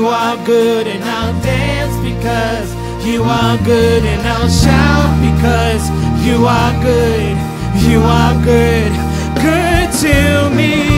you are good, and I'll dance because you are good, and I'll shout because you are good. You are good, good to me.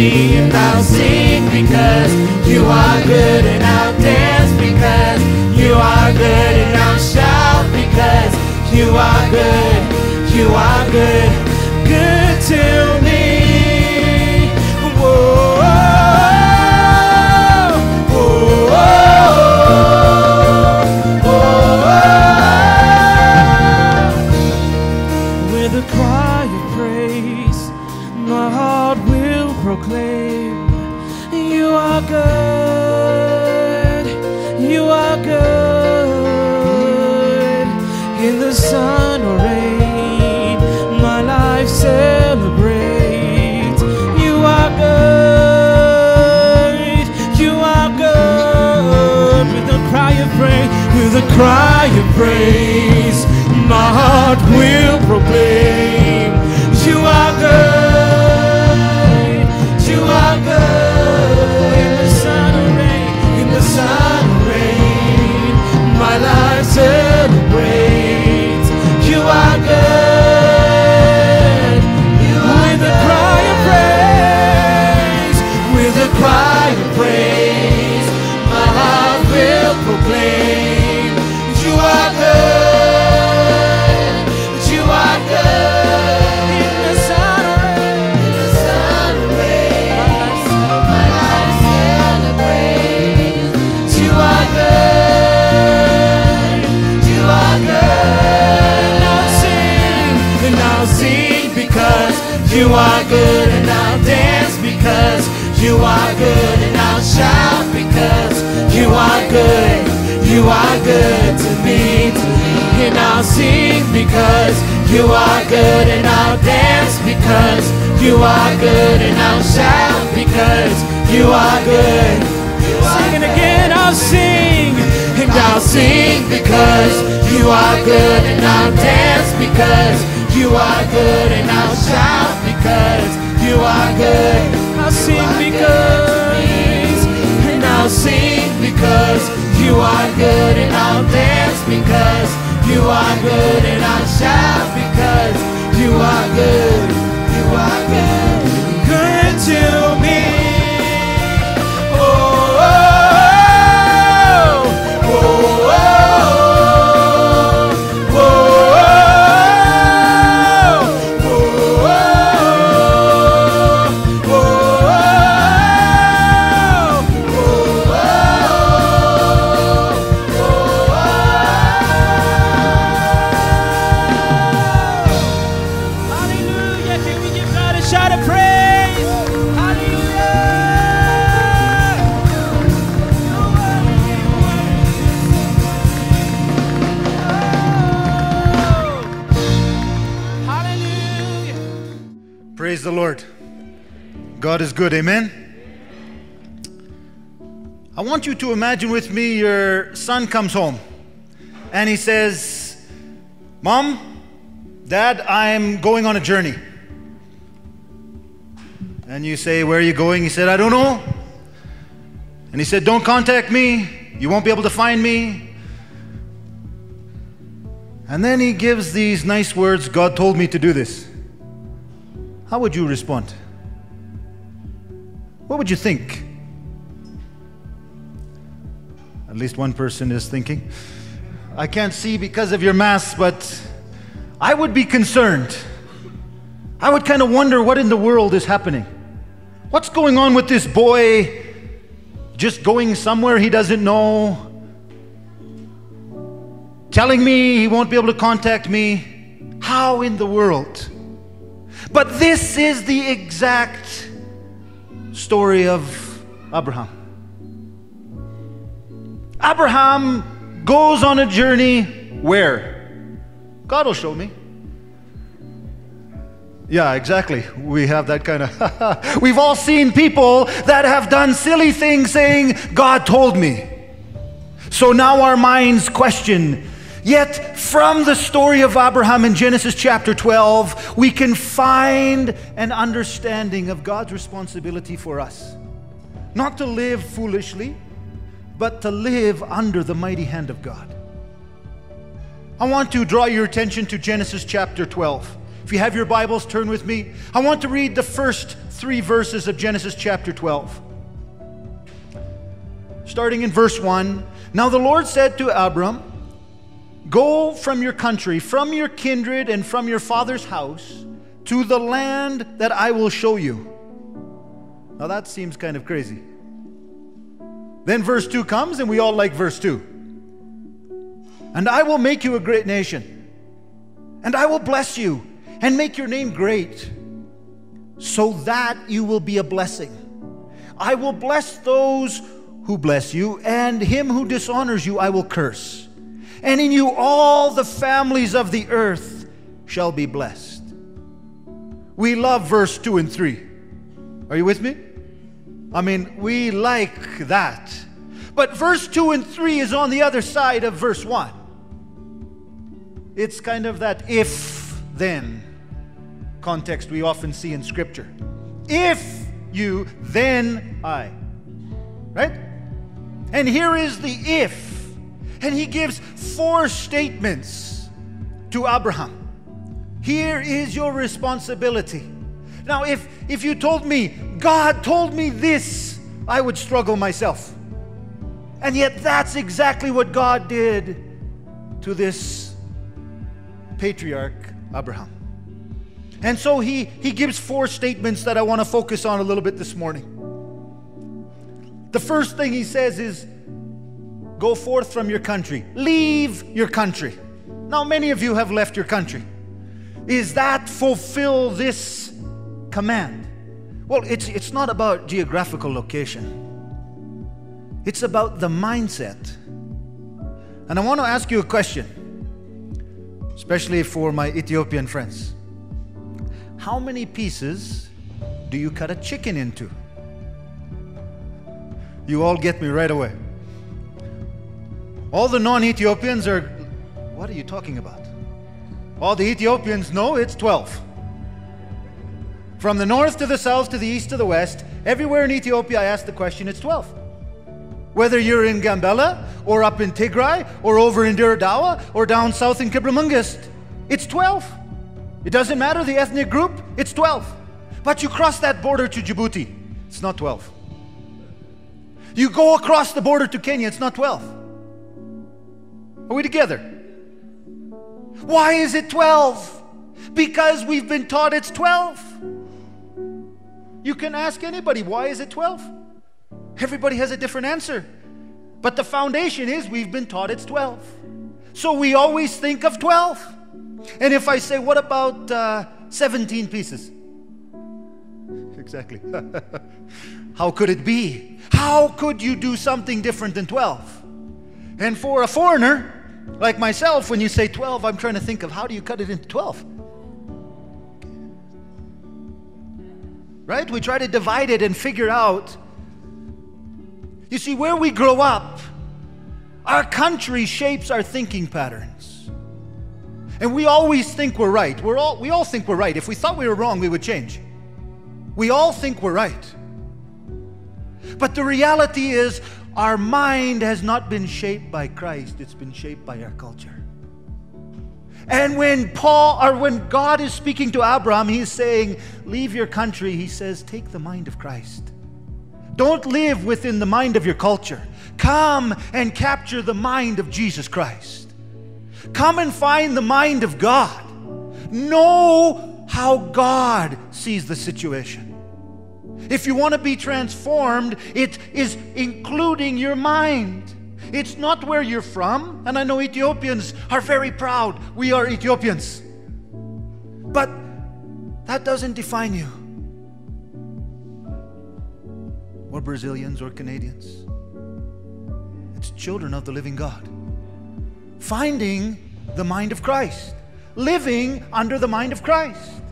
Me, and I'll sing because you are good, and I'll dance because you are good, and I'll shout because you are good, you are good, good cry of praise, my heart will proclaim. I'll sing because you are good, and I'll dance because you are good, and I'll shout because you are good. You are good to me, to me. And I'll sing because you are good, and I'll dance because you are good, and I'll shout because you are good. Sing it again, I'll sing, and I'll sing because you are good, and I'll dance because you are good, and I'll shout because you are good. I'll sing because, and I'll sing because you are good, and I'll dance because you are good, and I'll shout because you are good. You are good, good to God is good, amen. I want you to imagine with me your son comes home and he says, Mom, Dad, I'm going on a journey. And you say, Where are you going? He said, I don't know. And he said, Don't contact me. You won't be able to find me. And then he gives these nice words God told me to do this. How would you respond? What would you think? At least one person is thinking. I can't see because of your mask, but I would be concerned. I would kind of wonder what in the world is happening. What's going on with this boy just going somewhere he doesn't know? Telling me he won't be able to contact me? How in the world? But this is the exact story of Abraham. Abraham goes on a journey where? God will show me. Yeah, exactly. We have that kind of. We've all seen people that have done silly things saying, God told me. So now our minds question. Yet, from the story of Abraham in Genesis chapter 12, we can find an understanding of God's responsibility for us. Not to live foolishly, but to live under the mighty hand of God. I want to draw your attention to Genesis chapter 12. If you have your Bibles, turn with me. I want to read the first three verses of Genesis chapter 12. Starting in verse 1 Now the Lord said to Abram, Go from your country, from your kindred, and from your father's house to the land that I will show you. Now that seems kind of crazy. Then verse 2 comes, and we all like verse 2. And I will make you a great nation, and I will bless you and make your name great, so that you will be a blessing. I will bless those who bless you, and him who dishonors you I will curse. And in you all the families of the earth shall be blessed. We love verse 2 and 3. Are you with me? I mean, we like that. But verse 2 and 3 is on the other side of verse 1. It's kind of that if then context we often see in Scripture. If you, then I. Right? And here is the if. And he gives four statements to Abraham. Here is your responsibility. Now, if, if you told me, God told me this, I would struggle myself. And yet, that's exactly what God did to this patriarch, Abraham. And so he, he gives four statements that I want to focus on a little bit this morning. The first thing he says is, Go forth from your country, leave your country. Now, many of you have left your country. Is that fulfill this command? Well, it's, it's not about geographical location, it's about the mindset. And I want to ask you a question, especially for my Ethiopian friends. How many pieces do you cut a chicken into? You all get me right away. All the non Ethiopians are, what are you talking about? All the Ethiopians know it's 12. From the north to the south to the east to the west, everywhere in Ethiopia, I ask the question, it's 12. Whether you're in Gambela or up in Tigray or over in Dire Dawa or down south in Kibra it's 12. It doesn't matter the ethnic group, it's 12. But you cross that border to Djibouti, it's not 12. You go across the border to Kenya, it's not 12. Are we together? Why is it 12? Because we've been taught it's 12. You can ask anybody, why is it 12? Everybody has a different answer. But the foundation is we've been taught it's 12. So we always think of 12. And if I say, what about uh, 17 pieces? Exactly. How could it be? How could you do something different than 12? And for a foreigner like myself, when you say 12, I'm trying to think of how do you cut it into 12? Right? We try to divide it and figure out. You see, where we grow up, our country shapes our thinking patterns. And we always think we're right. We're all, we all think we're right. If we thought we were wrong, we would change. We all think we're right. But the reality is, our mind has not been shaped by Christ, it's been shaped by our culture. And when Paul or when God is speaking to Abraham, he's saying, Leave your country. He says, Take the mind of Christ. Don't live within the mind of your culture. Come and capture the mind of Jesus Christ. Come and find the mind of God. Know how God sees the situation. If you want to be transformed, it is including your mind. It's not where you're from. And I know Ethiopians are very proud. We are Ethiopians. But that doesn't define you. Or Brazilians or Canadians. It's children of the living God. Finding the mind of Christ, living under the mind of Christ,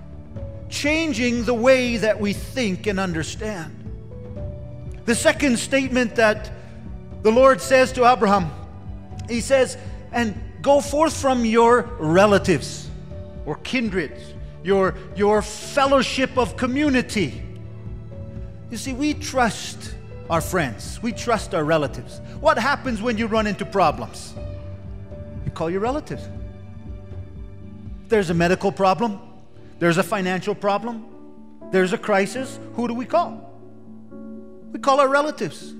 changing the way that we think and understand. The second statement that the Lord says to Abraham, He says, and go forth from your relatives or kindreds, your, your fellowship of community. You see, we trust our friends, we trust our relatives. What happens when you run into problems? You call your relatives. There's a medical problem, there's a financial problem, there's a crisis. Who do we call? We call our relatives.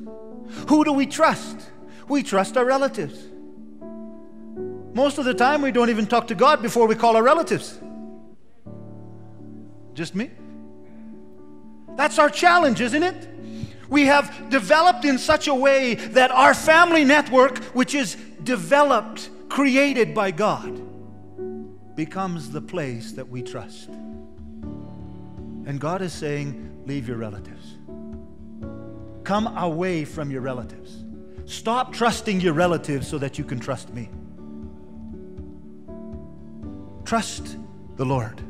Who do we trust? We trust our relatives. Most of the time, we don't even talk to God before we call our relatives. Just me? That's our challenge, isn't it? We have developed in such a way that our family network, which is developed, created by God, becomes the place that we trust. And God is saying, Leave your relatives. Come away from your relatives. Stop trusting your relatives so that you can trust me. Trust the Lord.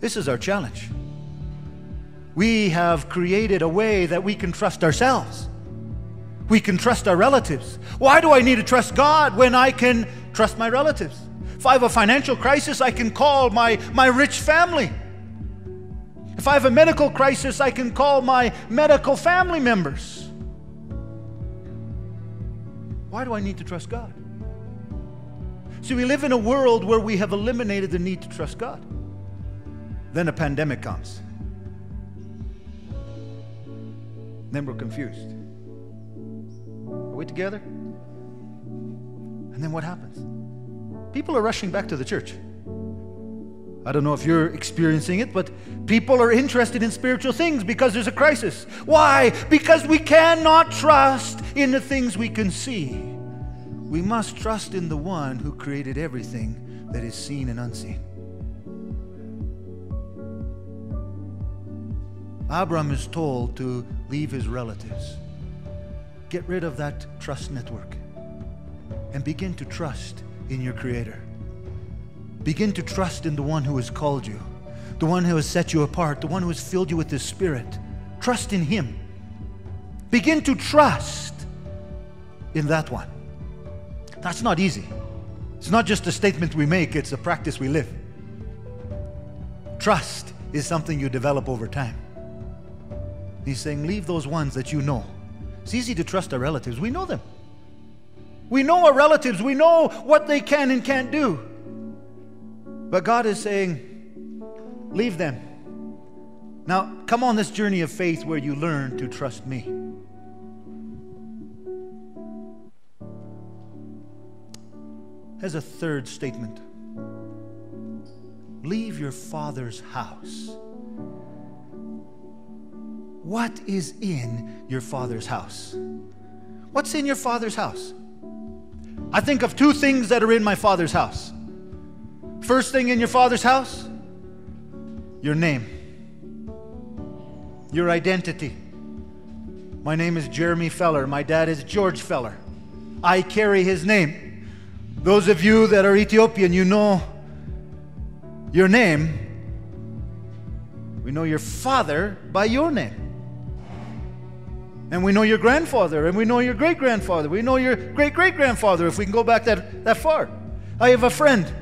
This is our challenge. We have created a way that we can trust ourselves. We can trust our relatives. Why do I need to trust God when I can trust my relatives? If I have a financial crisis, I can call my, my rich family. If I have a medical crisis, I can call my medical family members. Why do I need to trust God? See, we live in a world where we have eliminated the need to trust God. Then a pandemic comes. Then we're confused. Are we together? And then what happens? People are rushing back to the church. I don't know if you're experiencing it, but people are interested in spiritual things because there's a crisis. Why? Because we cannot trust in the things we can see. We must trust in the one who created everything that is seen and unseen. Abram is told to leave his relatives, get rid of that trust network, and begin to trust in your Creator. Begin to trust in the one who has called you, the one who has set you apart, the one who has filled you with His Spirit. Trust in Him. Begin to trust in that one. That's not easy. It's not just a statement we make, it's a practice we live. Trust is something you develop over time. He's saying, leave those ones that you know. It's easy to trust our relatives. We know them. We know our relatives. We know what they can and can't do. But God is saying, leave them. Now, come on this journey of faith where you learn to trust me. As a third statement leave your father's house. What is in your father's house? What's in your father's house? I think of two things that are in my father's house First thing in your father's house, your name, your identity. My name is Jeremy Feller. My dad is George Feller. I carry his name. Those of you that are Ethiopian, you know your name. We know your father by your name. And we know your grandfather, and we know your great grandfather. We know your great great grandfather if we can go back that, that far. I have a friend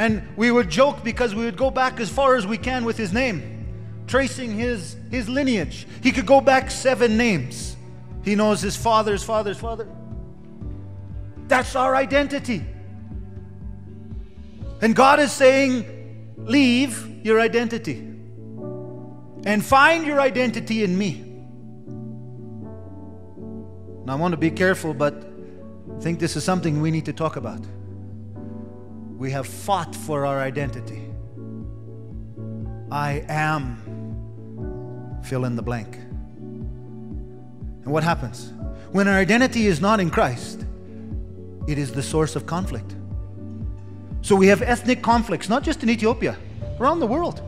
and we would joke because we would go back as far as we can with his name, tracing his, his lineage. He could go back seven names. He knows his father's father's father. That's our identity. And God is saying, Leave your identity and find your identity in me. Now, I want to be careful, but I think this is something we need to talk about. We have fought for our identity. I am fill in the blank. And what happens? When our identity is not in Christ, it is the source of conflict. So we have ethnic conflicts, not just in Ethiopia, around the world.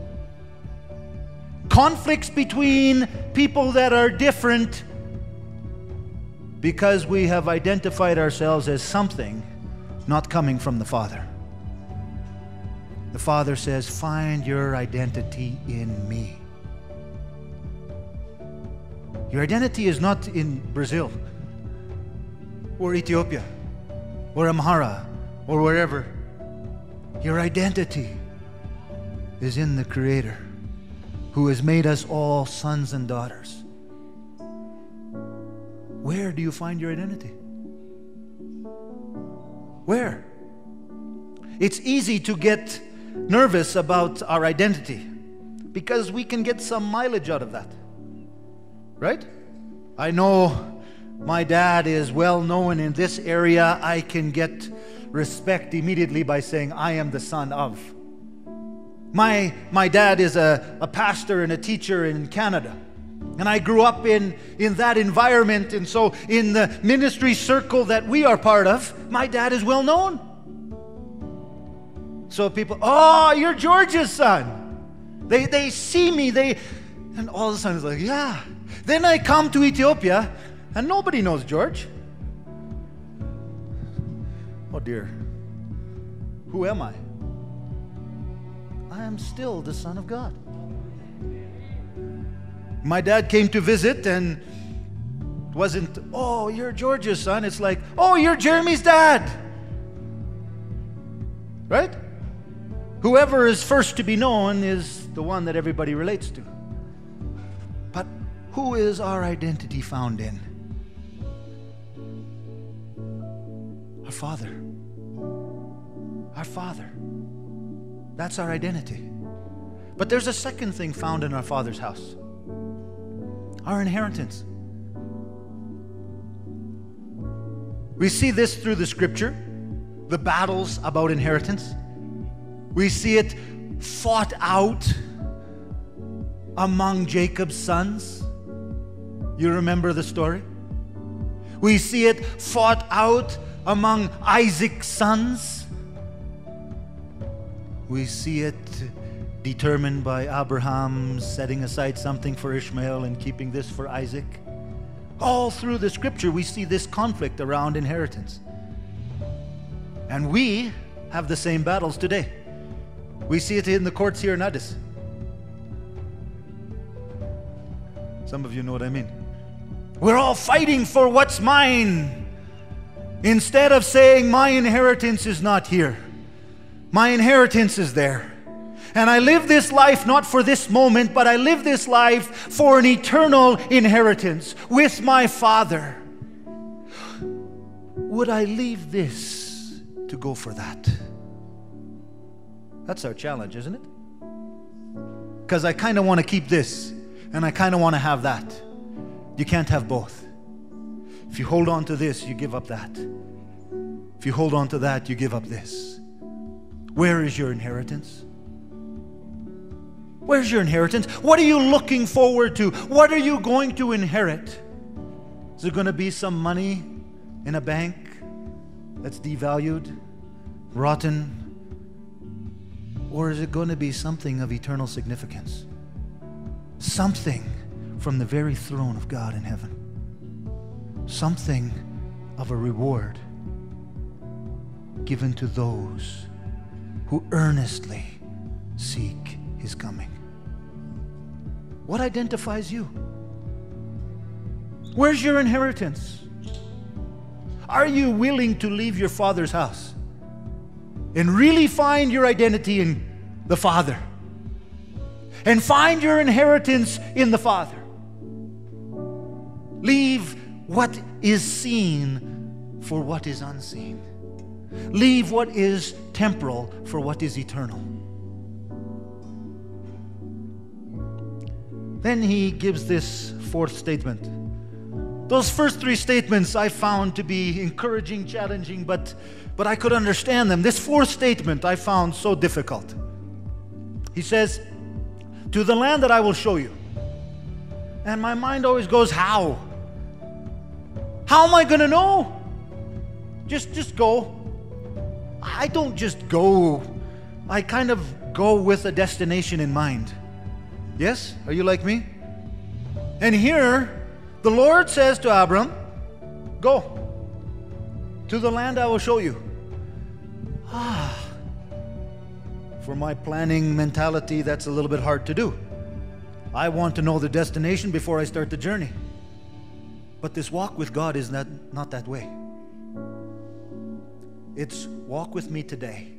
Conflicts between people that are different because we have identified ourselves as something not coming from the Father. The Father says, Find your identity in me. Your identity is not in Brazil or Ethiopia or Amhara or wherever. Your identity is in the Creator who has made us all sons and daughters. Where do you find your identity? Where? It's easy to get nervous about our identity because we can get some mileage out of that. Right? I know my dad is well known in this area. I can get respect immediately by saying, I am the son of. My, my dad is a, a pastor and a teacher in Canada. And I grew up in, in that environment. And so, in the ministry circle that we are part of, my dad is well known. So, people, oh, you're George's son. They, they see me, they, and all of a sudden it's like, yeah. Then I come to Ethiopia and nobody knows George. Oh dear. Who am I? I am still the Son of God. My dad came to visit and it wasn't, oh, you're George's son. It's like, oh, you're Jeremy's dad. Right? Whoever is first to be known is the one that everybody relates to. But who is our identity found in? Our Father. Our Father. That's our identity. But there's a second thing found in our Father's house our inheritance. We see this through the scripture, the battles about inheritance. We see it fought out among Jacob's sons. You remember the story? We see it fought out among Isaac's sons. We see it determined by Abraham setting aside something for Ishmael and keeping this for Isaac. All through the scripture, we see this conflict around inheritance. And we have the same battles today. We see it in the courts here in Addis. Some of you know what I mean. We're all fighting for what's mine. Instead of saying, My inheritance is not here, my inheritance is there. And I live this life not for this moment, but I live this life for an eternal inheritance with my Father. Would I leave this to go for that? That's our challenge, isn't it? Because I kind of want to keep this and I kind of want to have that. You can't have both. If you hold on to this, you give up that. If you hold on to that, you give up this. Where is your inheritance? Where's your inheritance? What are you looking forward to? What are you going to inherit? Is it going to be some money in a bank that's devalued, rotten? Or is it going to be something of eternal significance? Something from the very throne of God in heaven. Something of a reward given to those who earnestly seek his coming. What identifies you? Where's your inheritance? Are you willing to leave your father's house and really find your identity in the Father? And find your inheritance in the Father. Leave what is seen for what is unseen. Leave what is temporal for what is eternal. Then he gives this fourth statement. Those first three statements I found to be encouraging, challenging, but, but I could understand them. This fourth statement I found so difficult. He says, To the land that I will show you. And my mind always goes, How? How am I going to know? Just, just go. I don't just go. I kind of go with a destination in mind. Yes? Are you like me? And here, the Lord says to Abram, Go to the land I will show you. Ah, for my planning mentality, that's a little bit hard to do. I want to know the destination before I start the journey. But this walk with God is not, not that way. It's walk with me today.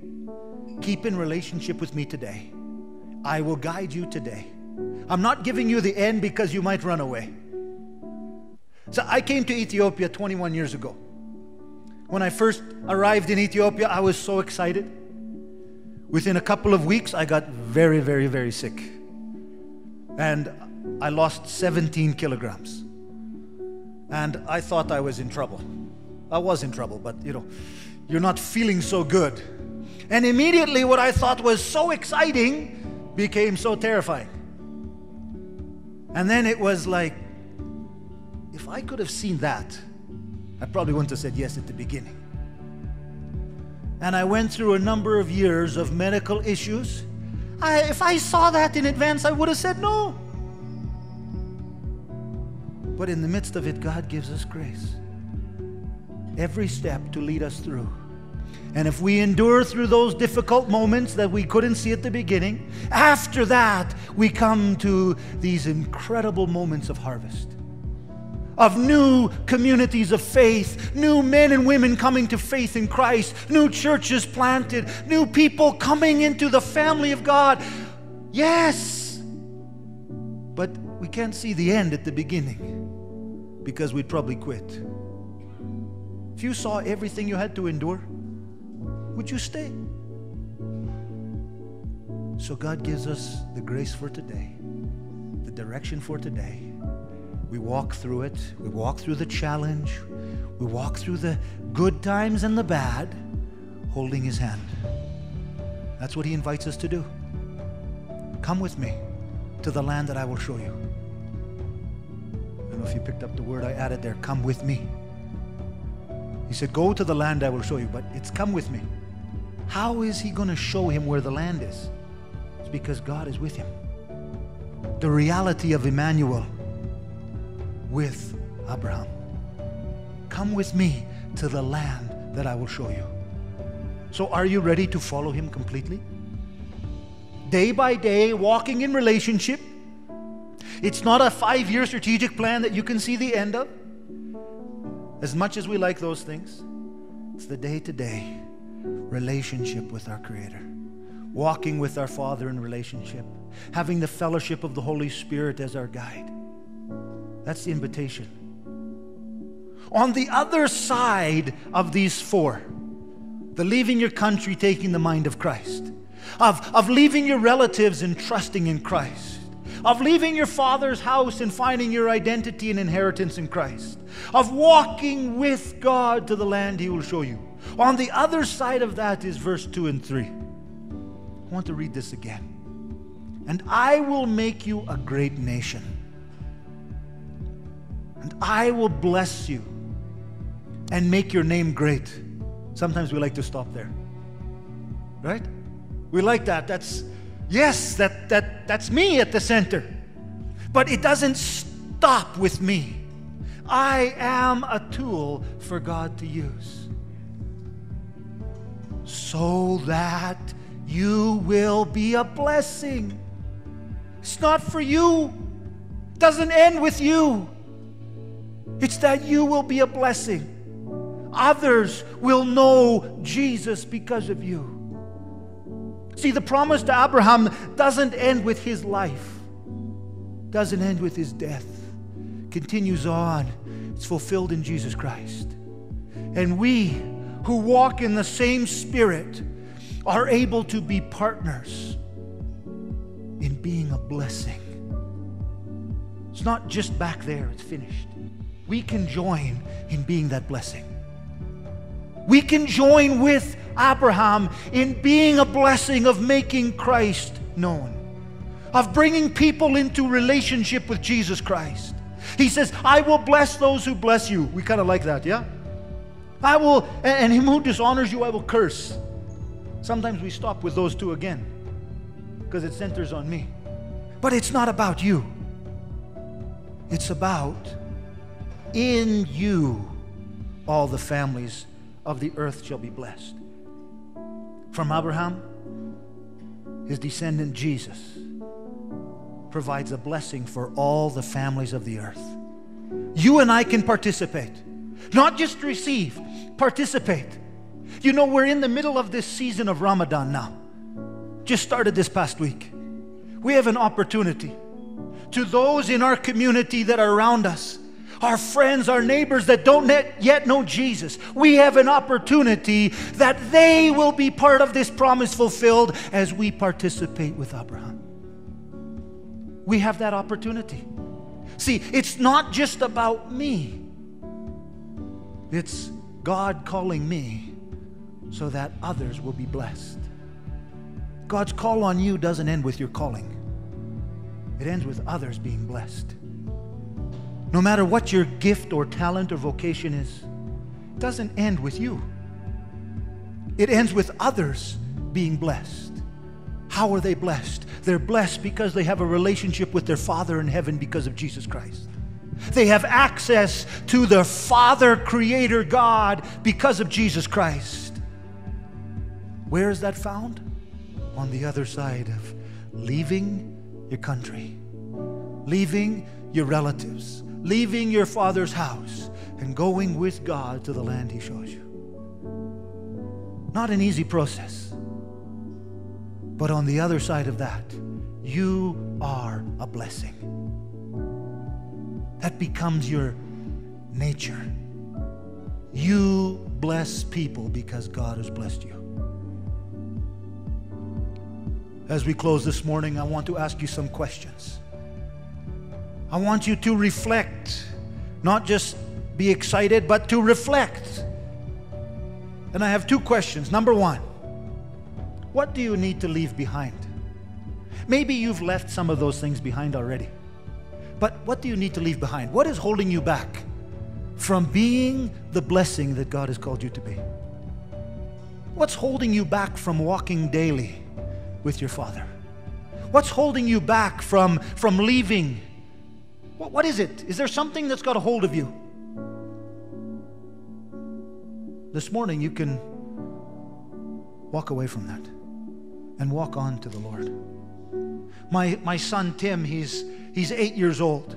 Keep in relationship with me today. I will guide you today. I'm not giving you the end because you might run away. So I came to Ethiopia 21 years ago. When I first arrived in Ethiopia, I was so excited. Within a couple of weeks, I got very, very, very sick. And I lost 17 kilograms. And I thought I was in trouble. I was in trouble, but you know, you're not feeling so good. And immediately, what I thought was so exciting became so terrifying. And then it was like, if I could have seen that, I probably wouldn't have said yes at the beginning. And I went through a number of years of medical issues. I, if I saw that in advance, I would have said no. But in the midst of it, God gives us grace. Every step to lead us through. And if we endure through those difficult moments that we couldn't see at the beginning, after that, we come to these incredible moments of harvest of new communities of faith, new men and women coming to faith in Christ, new churches planted, new people coming into the family of God. Yes, but we can't see the end at the beginning because we'd probably quit. If you saw everything you had to endure, would you stay? So God gives us the grace for today, the direction for today we walk through it. We walk through the challenge. We walk through the good times and the bad, holding His hand. That's what He invites us to do. Come with me to the land that I will show you. I don't know if you picked up the word I added there. Come with me. He said, Go to the land I will show you, but it's come with me. How is he going to show him where the land is? It's because God is with him. The reality of Emmanuel with Abraham. Come with me to the land that I will show you. So, are you ready to follow him completely? Day by day, walking in relationship. It's not a five year strategic plan that you can see the end of. As much as we like those things, it's the day to day relationship with our Creator, walking with our Father in relationship, having the fellowship of the Holy Spirit as our guide. That's the invitation. On the other side of these four, the leaving your country, taking the mind of Christ, of, of leaving your relatives and trusting in Christ, of leaving your father's house and finding your identity and inheritance in Christ, of walking with God to the land He will show you. On the other side of that is verse 2 and 3. I want to read this again. And I will make you a great nation and I will bless you and make your name great. Sometimes we like to stop there. Right? We like that. That's yes, that that that's me at the center. But it doesn't stop with me. I am a tool for God to use. So that you will be a blessing. It's not for you. It doesn't end with you. It's that you will be a blessing. Others will know Jesus because of you. See, the promise to Abraham doesn't end with his life, doesn't end with his death, continues on It's fulfilled in Jesus Christ. And we who walk in the same spirit are able to be partners in being a blessing. It's not just back there, it's finished. We can join in being that blessing. We can join with Abraham in being a blessing of making Christ known, of bringing people into relationship with Jesus Christ. He says, I will bless those who bless you. We kind of like that, yeah? I will, and him who dishonors you, I will curse. Sometimes we stop with those two again because it centers on me. But it's not about you, it's about in you all the families of the earth shall be blessed. From Abraham, his descendant Jesus provides a blessing for all the families of the earth. You and I can participate, not just receive, participate. You know, we're in the middle of this season of Ramadan now. Just started this past week. We have an opportunity to those in our community that are around us, our friends, our neighbors that don't yet know Jesus. We have an opportunity that they will be part of this promise fulfilled as we participate with Abraham. We have that opportunity. See, it's not just about me, it's God calling me so that others will be blessed. God's call on you doesn't end with your calling, it ends with others being blessed. No matter what your gift or talent or vocation is, it doesn't end with you. It ends with others being blessed. How are they blessed? They're blessed because they have a relationship with their Father in heaven because of Jesus Christ. They have access to the Father, Creator God because of Jesus Christ. Where is that found? On the other side of leaving your country, leaving your relatives, leaving your father's house, and going with God to the land He shows you. Not an easy process. But on the other side of that, you are a blessing. That becomes your nature. You bless people because God has blessed you. As we close this morning, I want to ask you some questions. I want you to reflect, not just be excited, but to reflect. And I have two questions. Number one, what do you need to leave behind? Maybe you've left some of those things behind already. But what do you need to leave behind? What is holding you back from being the blessing that God has called you to be? What's holding you back from walking daily with your Father? What's holding you back from, from leaving? What, what is it? Is there something that's got a hold of you? This morning, you can walk away from that and walk on to the Lord. My, my son Tim, he's, he's eight years old.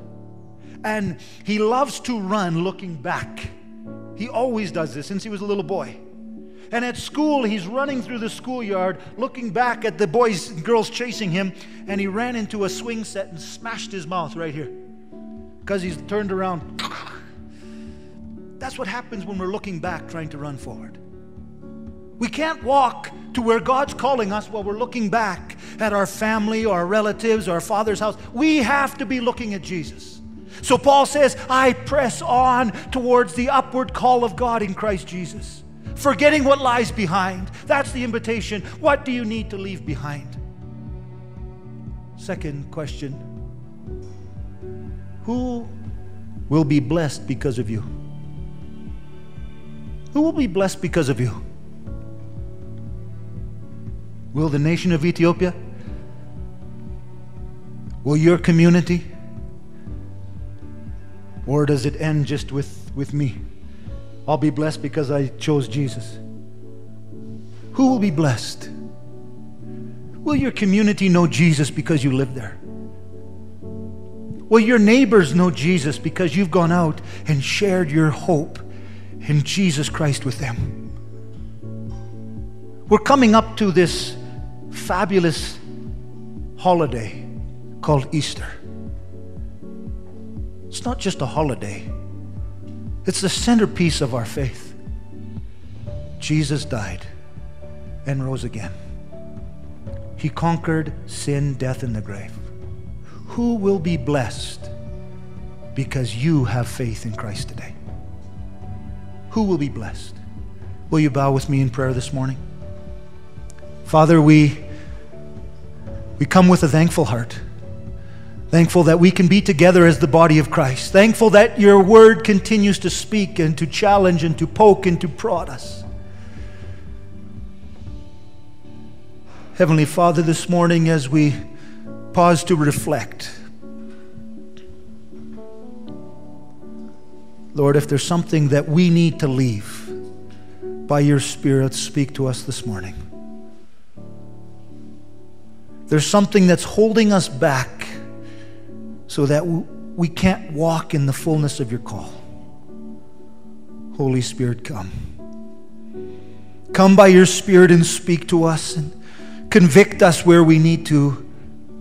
And he loves to run looking back. He always does this since he was a little boy. And at school, he's running through the schoolyard looking back at the boys and girls chasing him. And he ran into a swing set and smashed his mouth right here because he's turned around. That's what happens when we're looking back trying to run forward. We can't walk to where God's calling us while we're looking back at our family, our relatives, our father's house. We have to be looking at Jesus. So Paul says, I press on towards the upward call of God in Christ Jesus, forgetting what lies behind. That's the invitation. What do you need to leave behind? Second question Who will be blessed because of you? Who will be blessed because of you? Will the nation of Ethiopia? Will your community? Or does it end just with, with me? I'll be blessed because I chose Jesus. Who will be blessed? Will your community know Jesus because you live there? Will your neighbors know Jesus because you've gone out and shared your hope in Jesus Christ with them? We're coming up to this fabulous holiday called Easter. It's not just a holiday, It's the centerpiece of our faith. Jesus died and rose again. He conquered sin, death, and the grave. Who will be blessed because you have faith in Christ today? Who will be blessed? Will you bow with me in prayer this morning? Father, we, we come with a thankful heart. Thankful that we can be together as the body of Christ. Thankful that your word continues to speak and to challenge and to poke and to prod us. Heavenly Father, this morning as we pause to reflect, Lord, if there's something that we need to leave, by your Spirit, speak to us this morning. There's something that's holding us back so that we can't walk in the fullness of your call. Holy Spirit, come. Come by your Spirit and speak to us and convict us where we need to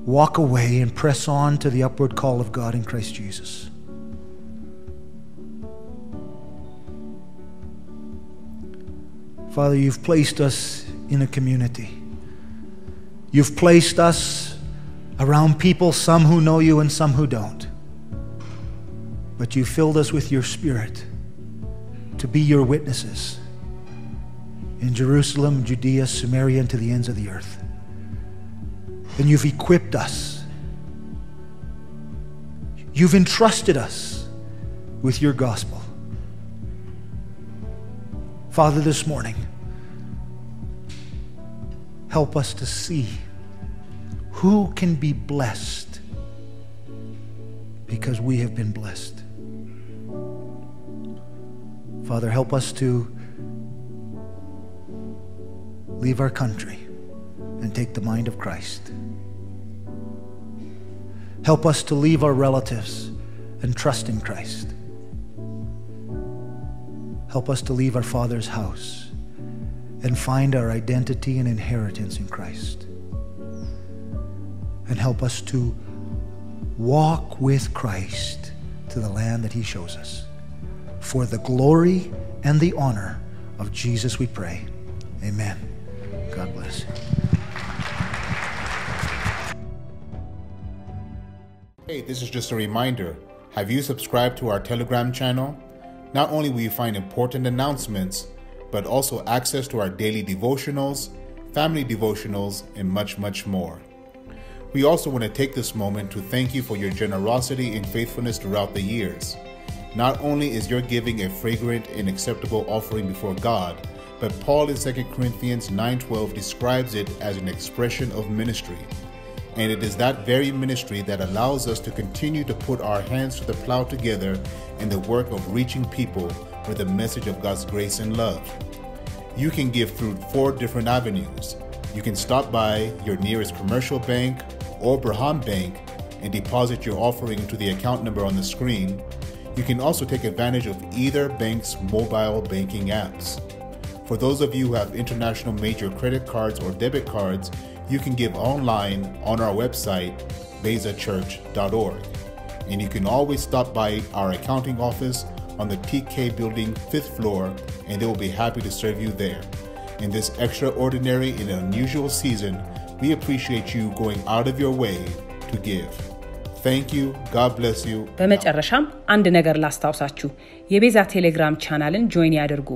walk away and press on to the upward call of God in Christ Jesus. Father, you've placed us in a community. You've placed us around people, some who know you and some who don't. But you filled us with your Spirit to be your witnesses in Jerusalem, Judea, Samaria, and to the ends of the earth. And you've equipped us. You've entrusted us with your gospel. Father, this morning, help us to see who can be blessed because we have been blessed. Father, help us to leave our country and take the mind of Christ. Help us to leave our relatives and trust in Christ. Help us to leave our Father's house and find our identity and inheritance in Christ. And help us to walk with Christ to the land that He shows us. For the glory and the honor of Jesus, we pray. Amen. God bless. Hey, this is just a reminder. Have you subscribed to our Telegram channel? Not only will you find important announcements, but also access to our daily devotionals, family devotionals, and much, much more. We also want to take this moment to thank you for your generosity and faithfulness throughout the years. Not only is your giving a fragrant and acceptable offering before God, but Paul in 2 Corinthians 9:12 describes it as an expression of ministry. And it is that very ministry that allows us to continue to put our hands to the plow together in the work of reaching people with the message of God's grace and love. You can give through four different avenues. You can stop by your nearest commercial bank or Berhan Bank and deposit your offering into the account number on the screen. You can also take advantage of either bank's mobile banking apps. For those of you who have international major credit cards or debit cards, you can give online on our website, bezachurch.org. And you can always stop by our accounting office on the TK building, fifth floor, and they will be happy to serve you there. In this extraordinary and unusual season, we appreciate you going out of your way to give. Thank you. God bless you. በመጨረሻም አንድ ነገር ላስታውሳችሁ። የቤዛ ቴሌግራም ቻናልን ጆይን ያድርጉ።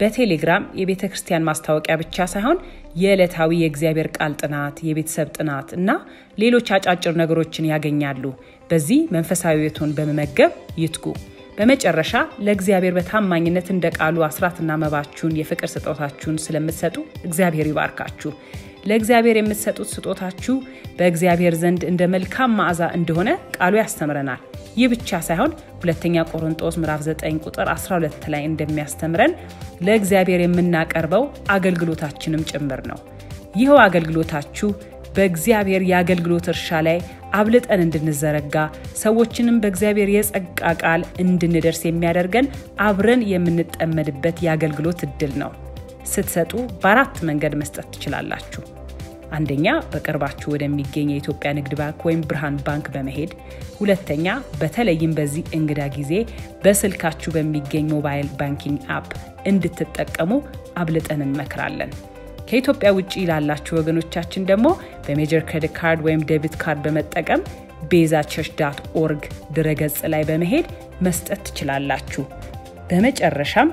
በቴሌግራም የቤተ ክርስቲያን ማስታወቂያ ብቻ ሳይሆን የዕለታዊ የእግዚአብሔር ቃል ጥናት፣ የቤተሰብ ጥናት እና ሌሎች አጫጭር ነገሮችን ያገኛሉ። በዚህ መንፈሳዊ ሕይወቶን በመመገብ ይትጉ። በመጨረሻ ለእግዚአብሔር በታማኝነት እንደ ቃሉ አስራትና መባችሁን የፍቅር ስጦታችሁን ስለምትሰጡ እግዚአብሔር ይባርካችሁ። ለእግዚአብሔር የምትሰጡት ስጦታችሁ በእግዚአብሔር ዘንድ እንደ መልካም መዓዛ እንደሆነ ቃሉ ያስተምረናል። ይህ ብቻ ሳይሆን ሁለተኛ ቆሮንጦስ ምዕራፍ 9 ቁጥር 12 ላይ እንደሚያስተምረን ለእግዚአብሔር የምናቀርበው አገልግሎታችንም ጭምር ነው። ይኸው አገልግሎታችሁ በእግዚአብሔር የአገልግሎት እርሻ ላይ አብልጠን እንድንዘረጋ ሰዎችንም በእግዚአብሔር የጸጋ ቃል እንድንደርስ የሚያደርገን አብረን የምንጠመድበት የአገልግሎት እድል ነው። ስትሰጡ በአራት መንገድ መስጠት ትችላላችሁ። አንደኛ በቅርባችሁ ወደሚገኝ የኢትዮጵያ ንግድ ባንክ ወይም ብርሃን ባንክ በመሄድ ሁለተኛ በተለይም በዚህ እንግዳ ጊዜ በስልካችሁ በሚገኝ ሞባይል ባንኪንግ አፕ እንድትጠቀሙ አብልጠን እንመክራለን። ከኢትዮጵያ ውጭ ላላችሁ ወገኖቻችን ደግሞ በሜጀር ክሬዲት ካርድ ወይም ዴቢት ካርድ በመጠቀም ቤዛ ቸርች ዳት ኦርግ ድረገጽ ላይ በመሄድ መስጠት ትችላላችሁ። በመጨረሻም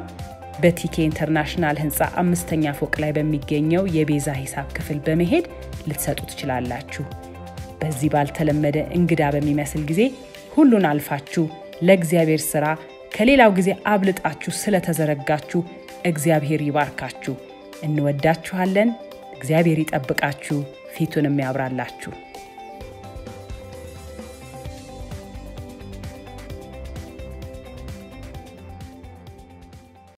በቲኬ ኢንተርናሽናል ህንፃ አምስተኛ ፎቅ ላይ በሚገኘው የቤዛ ሂሳብ ክፍል በመሄድ ልትሰጡ ትችላላችሁ። በዚህ ባልተለመደ እንግዳ በሚመስል ጊዜ ሁሉን አልፋችሁ ለእግዚአብሔር ሥራ ከሌላው ጊዜ አብልጣችሁ ስለተዘረጋችሁ እግዚአብሔር ይባርካችሁ። እንወዳችኋለን። እግዚአብሔር ይጠብቃችሁ፣ ፊቱንም ያብራላችሁ።